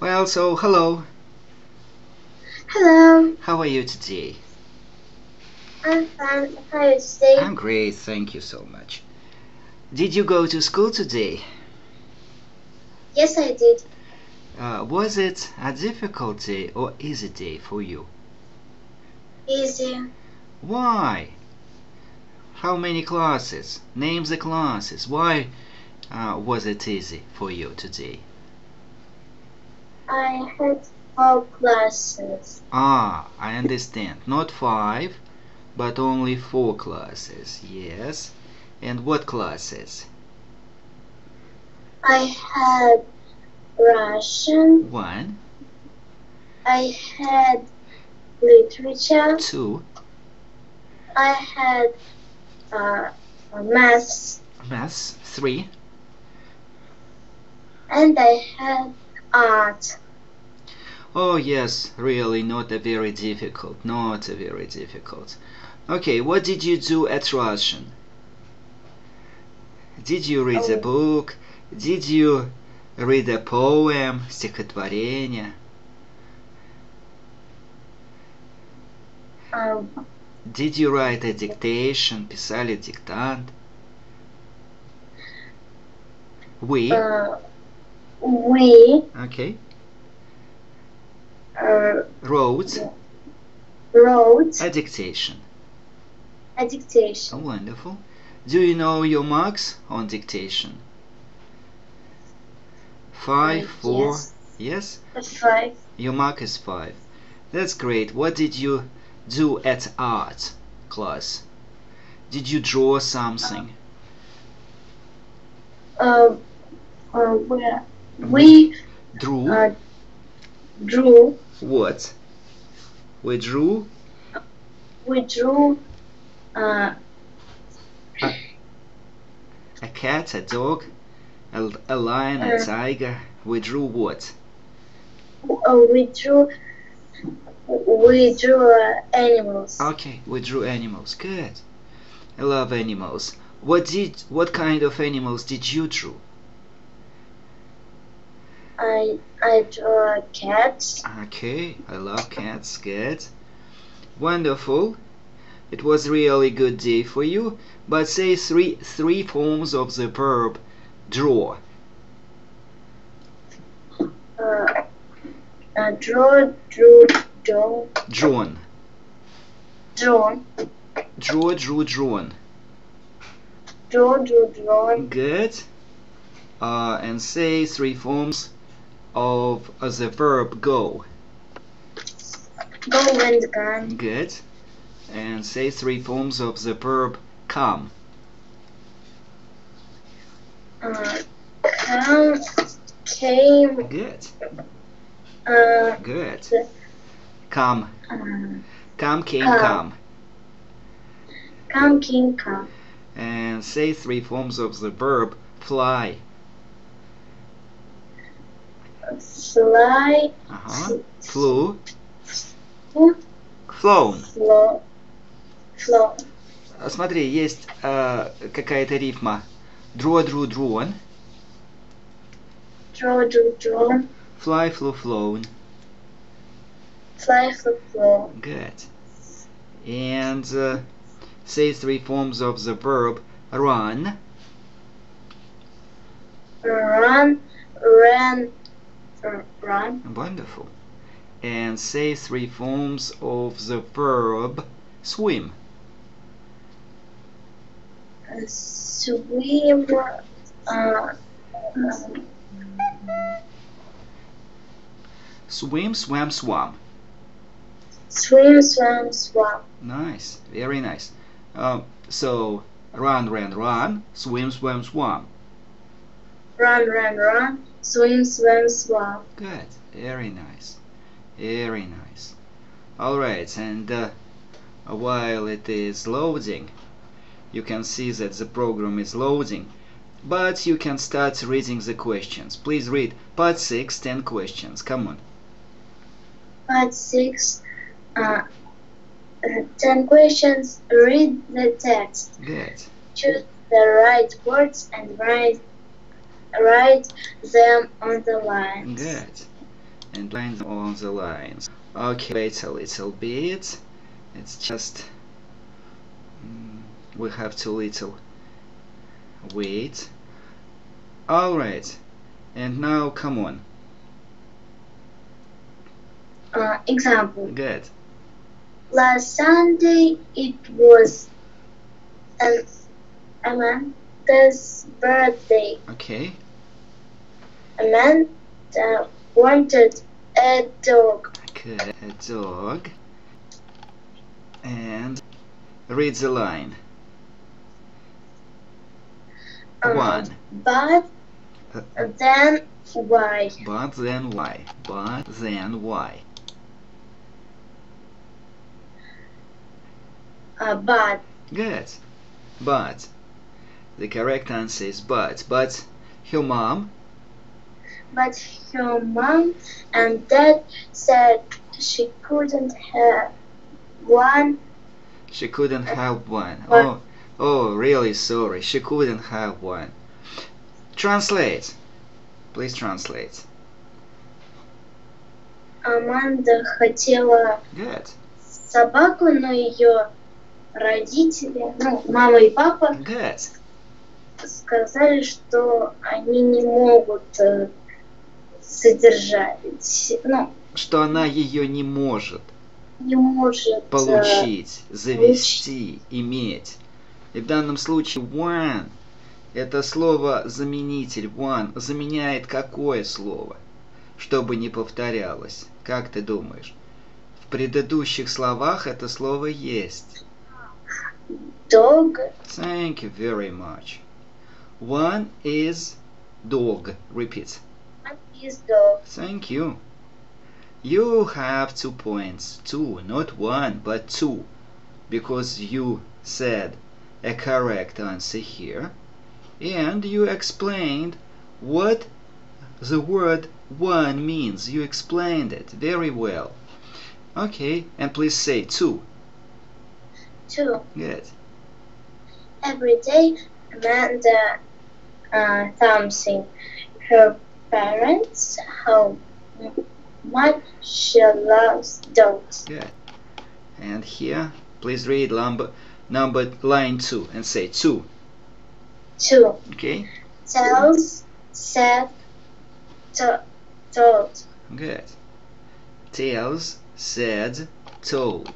Well, so hello. Hello, How are you today? I'm fine. How are you today? I'm great, thank you so much. Did you go to school today? Yes, I did. Uh, was it a difficult day or easy day for you? Easy. Why? How many classes? Name the classes. Why uh, was it easy for you today? I had four classes. Ah, I understand. Not five, but only four classes. Yes. And what classes? I had Russian. One, I had literature. two, I had uh, maths, maths, three, and I had art. Oh yes, really not a very difficult, not a very difficult. Okay, what did you do at Russian? Did you read a Oh. book? Did you read a poem, стихотворение? Um, Did you write a dictation, писали диктант? We, uh, we okay, uh, wrote a dictation. a dictation. Oh, wonderful. Do you know your marks on dictation? Five, four. yes. Yes? Five. Your mark is five. That's great. What did you do at art class? Did you draw something? Uh, uh, where we Drew? uh, drew What? We drew we drew uh, a cat, a dog, a, a lion, a Uh. tiger. We drew what? uh, we drew we drew uh, animals. Okay, we drew animals. Good. I love animals. What did what kind of animals did you draw? I drew cats. Okay, I love cats. Good. Wonderful. It was really good day for you. But say three three forms of the verb draw. Uh, uh, draw drew draw Drawn. drawn Draw, drew, drawn. draw drew drawn Good. Uh, and say three forms of uh, the verb go. go and gone Good. And say three forms of the verb come. uh, come came Good. uh, Good. Come. uh, Come, came, Come. come. come king come And say three forms of the verb fly fly Ага. Flew. Фу. Flown. flo flo А, Смотри, есть э, какая-то рифма. Draw, drew, drawn. draw drew drawn Fly, flew, flown. fly flew flow Good. And uh, say three forms of the verb run. run ran r- run Wonderful. And say three forms of the verb swim. uh, swim uh, um, Swim, swam, swam. swim swam swam Nice. Very nice. Um, so run, ran, run. Swim, swam, swam. run run run swim swim, swam Good. Very nice. Very nice. Alright, and uh, while it is loading, you can see that the program is loading, but you can start reading the questions. Please read part 6, 10 questions. Come on. part six uh, uh, ten questions read the text Good. choose the right words and write write them on the line Good. and line them on the lines. Okay, wait a little bit. It's just mm, we have too little wait. Alright, and now come on. Uh, example. Good. Last Sunday it was an Amanda's birthday. Okay. Amanda wanted a dog. Good. A dog. And read the line. Um, One. But Uh, then why? But then why? But then why? Uh, but Good. But the correct answer is but. But her mom, but her mom and dad said she couldn't have one. she couldn't have one. What? Oh, oh, really sorry. She couldn't have one. Translate. Please translate. Аманда хотела Good. собаку, но ее родители, ну, мама и папа, Good. Сказали, что они не могут э, содержать, ну, Что она ее не может не может э, получить, завести, иметь. И в данном случае one это слово заменитель one заменяет какое слово, чтобы не повторялось? Как ты думаешь? В предыдущих словах это слово есть. dog, Thank you very much. One is dog. Repeat. one is dog. Thank you. You have two points. Two, not one, but two. Because you said a correct answer here. And you explained what the word one means. You explained it very well. Okay, and please say two. Two. Good. Every day, Amanda uh, something her parents how much she loves dogs. Good. And here, please read number, number line two and say two. Two. Okay? Tells, said, to, told. Good. Tells, said, told.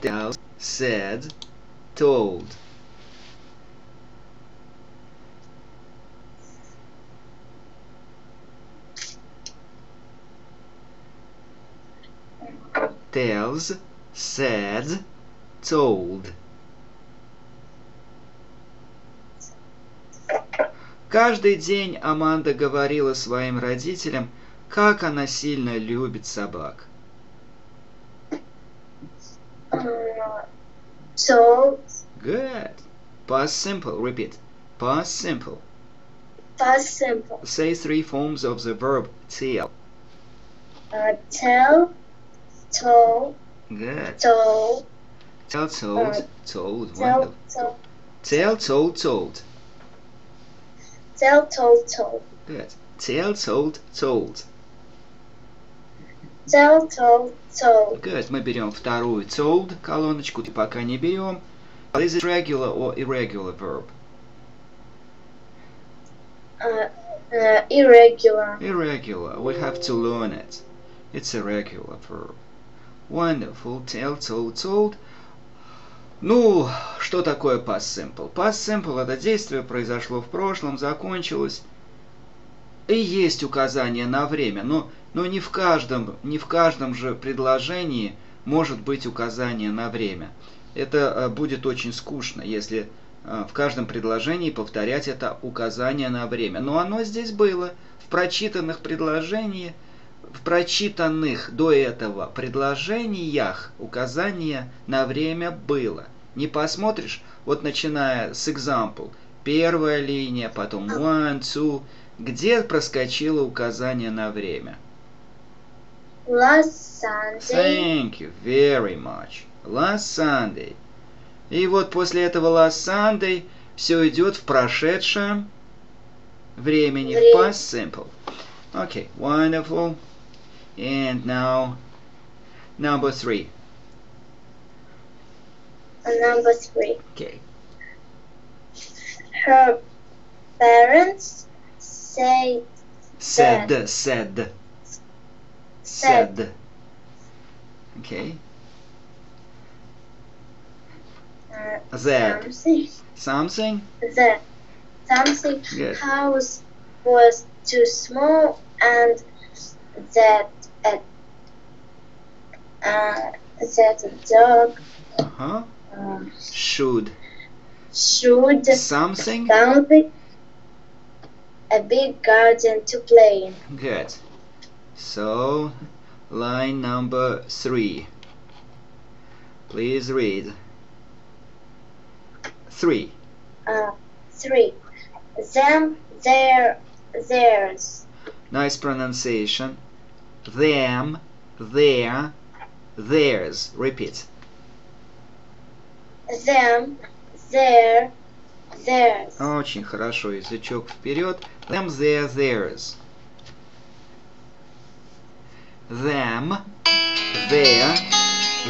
Tells, said, told. Tells, said, told. Каждый день Аманда говорила своим родителям, как она сильно любит собак. Uh, told, Good. Past simple. Repeat. Past simple. past simple. Say three forms of the verb tell. Uh, tell, told, Good. told, Tell, told, Uh, told. tell, Wonderful. told, Tell, told, told. tell, told, told. Good. Tell, told, told. Tell, told, told. Good. Мы берем вторую told колоночку, пока не берем. Is it regular or irregular verb? Uh, uh, irregular. Irregular. We have to learn it. It's a regular verb. Wonderful. Tell, told, told. Ну, что такое past simple? Past simple это действие произошло в прошлом, закончилось. И есть указание на время, но, но не, в каждом, не в каждом же предложении может быть указание на время. Это э, будет очень скучно, если э, в каждом предложении повторять это указание на время. Но оно здесь было. В прочитанных предложениях, в прочитанных до этого предложениях указание на время было. Не посмотришь, вот начиная с example, первая линия, потом one, two, где проскочило указание на время? Last Sunday. Thank you very much. Last Sunday. И вот после этого last Sunday все идет в прошедшем времени, в Время. past simple. Okay, wonderful. And now, number three. Number three. Okay. Her parents say Said, Said. said, Said. said. Okay. uh, That. something Something? that something Good. house was too small and that a uh, that a dog Uh-huh. uh, Should. should Something? something a big garden to play in. Good. So, line number three. Please read. Three. Uh, three. Them, their, theirs. Nice pronunciation. Them, their, theirs. Repeat. Them, their, theirs. Очень хорошо. Язычок вперед. Them, their, theirs. Them, their,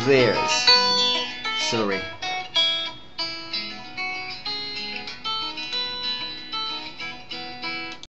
theirs. Sorry.